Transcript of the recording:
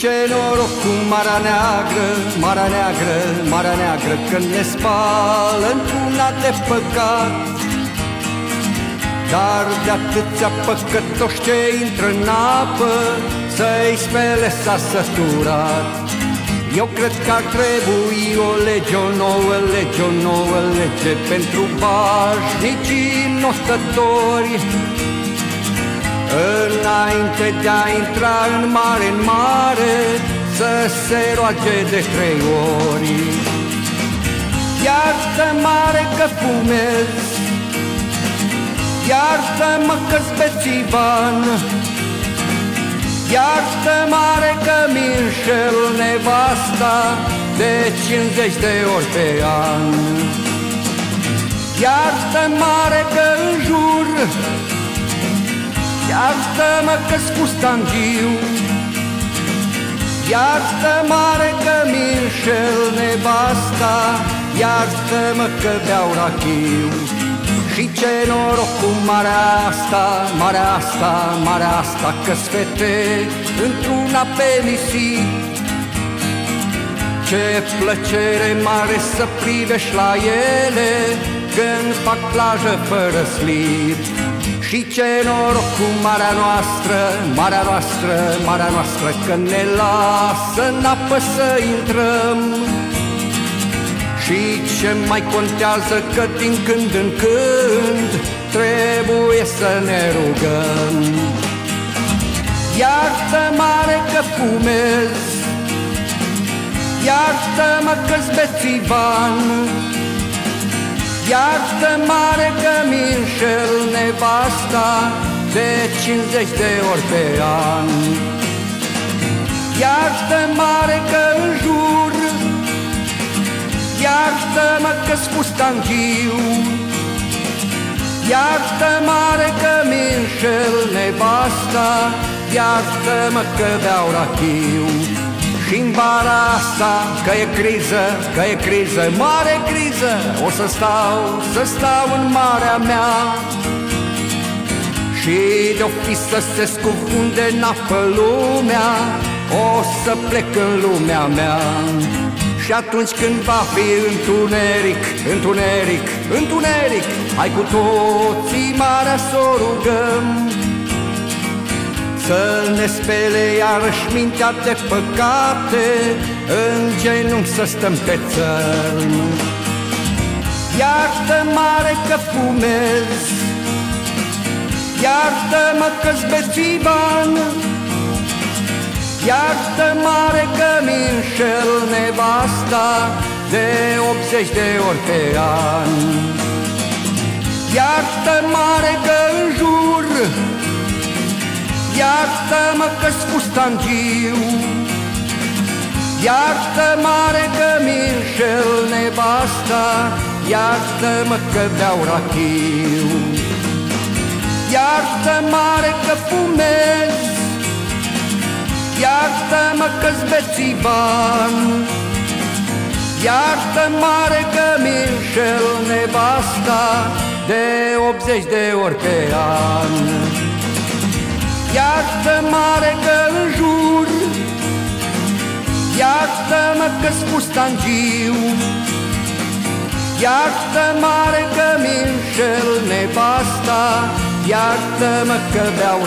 ce noroc cu Marea Neagră, Marea Neagră, Marea Neagră Când ne spală într-una de păcat. Dar de atâția păcătoși ce intră în apă Să-i spele s-a săturat. Eu cred că ar trebui o lege, o nouă lege, o nouă lege Pentru bașnicii nostători Înainte de a intra în mare, în mare Să se roage de trei ori. Iartă mare că fumez. Iartă-mă că-s bețivan Iartă mare că mi-nșel nevasta De 50 de ori pe an. Iartă mare că înjur Iartă-mă că-s fustangiu Iartă mare că mi-nșel nevasta. Iartă-mă că beau rachiu. Și ce noroc cu marea asta, marea asta, marea asta Că-s fete într-una pe nisip. Ce plăcere mare să privești la ele Când fac plajă fără slip și ce noroc cu marea noastră, marea noastră, marea noastră Că ne lasă în apă să intrăm. Și ce mai contează că din când în când Trebuie să ne rugăm. Iartă mare că fumez Iartă-mă că-s bețivan Iartă mare că mi-nșel nevasta De 50 de ori pe an. Iartă mare că înjur Iartă-mă că-s fustangiu Iartă mare că mi-nșel nevasta Iartă-mă că beau rachiu. Și în vara asta că e criză, că e criză, mare criză O să stau, să stau în marea mea Și de-o fi să se scufunde în apă lumea O să plec în lumea mea. Și atunci când va fi întuneric, întuneric, întuneric Hai cu toții marea să o rugăm. Să ne spele iarăși mintea de păcate În genunchi să stăm pe țărm. Iartă mare că fumez Iartă-mă că-s bețivan Iartă mare că mi-nșel nevasta De 80 de ori pe an. Iartă mare că înjur Iartă-mă că-s fustangiu Iartă mare că mi-nșel nevasta Iartă-mă că beau rachiu Iartă mare că fumez Iartă-mă că-s bețivan Iartă mare că mi-nșel nevasta De 80 de ori pe an. Iartă mare că înjur Iartă-mă că-s fustangiu Iartă mare că mi-nșel nevasta Iartă-mă că beau